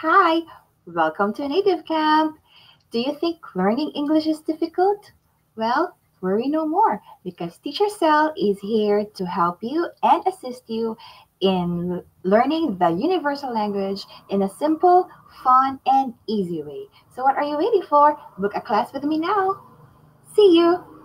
Hi, welcome to Native Camp. Do you think learning English is difficult? Well, worry no more because Teacher CEL is here to help you and assist you in learning the universal language in a simple, fun, and easy way. So, what are you waiting for? Book a class with me now. See you.